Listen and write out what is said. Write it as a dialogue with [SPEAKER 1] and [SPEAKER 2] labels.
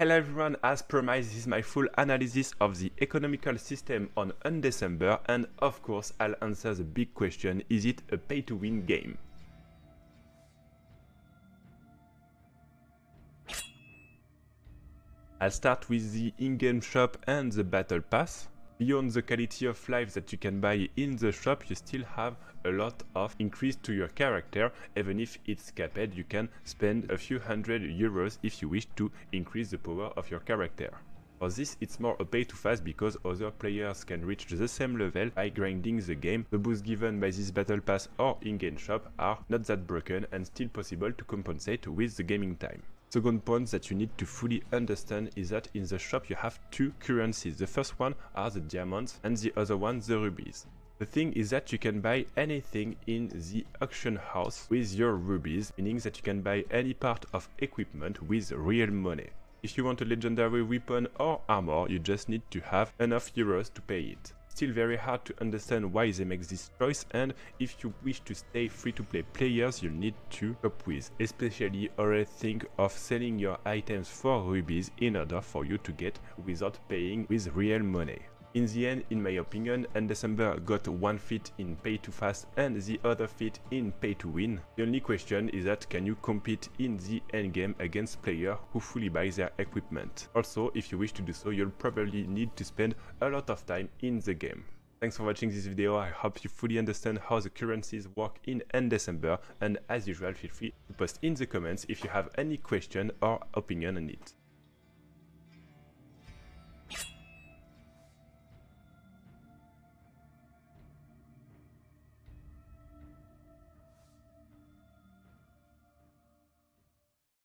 [SPEAKER 1] Hello everyone, as promised this is my full analysis of the economical system on Undecember and of course I'll answer the big question, is it a pay to win game? I'll start with the in-game shop and the battle pass. Beyond the quality of life that you can buy in the shop, you still have a lot of increase to your character. Even if it's capped, you can spend a few hundred euros if you wish to increase the power of your character. For this, it's more a pay to fast because other players can reach the same level by grinding the game. The boosts given by this battle pass or in-game shop are not that broken and still possible to compensate with the gaming time. Second point that you need to fully understand is that in the shop you have two currencies. The first one are the diamonds and the other one the rubies. The thing is that you can buy anything in the auction house with your rubies, meaning that you can buy any part of equipment with real money. If you want a legendary weapon or armor, you just need to have enough euros to pay it still very hard to understand why they make this choice and if you wish to stay free to play players you need to cope with, especially already think of selling your items for rubies in order for you to get without paying with real money. In the end, in my opinion, Undecember got one feat in pay to fast and the other feat in pay to win. The only question is that can you compete in the endgame against players who fully buy their equipment. Also, if you wish to do so, you'll probably need to spend a lot of time in the game. Thanks for watching this video, I hope you fully understand how the currencies work in Undecember and as usual feel free to post in the comments if you have any question or opinion on it.